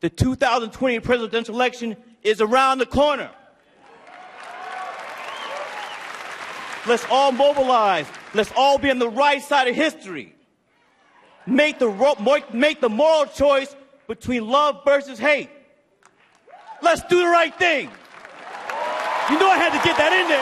The 2020 presidential election is around the corner. Let's all mobilize. Let's all be on the right side of history. Make the, make the moral choice between love versus hate. Let's do the right thing. You know I had to get that in there.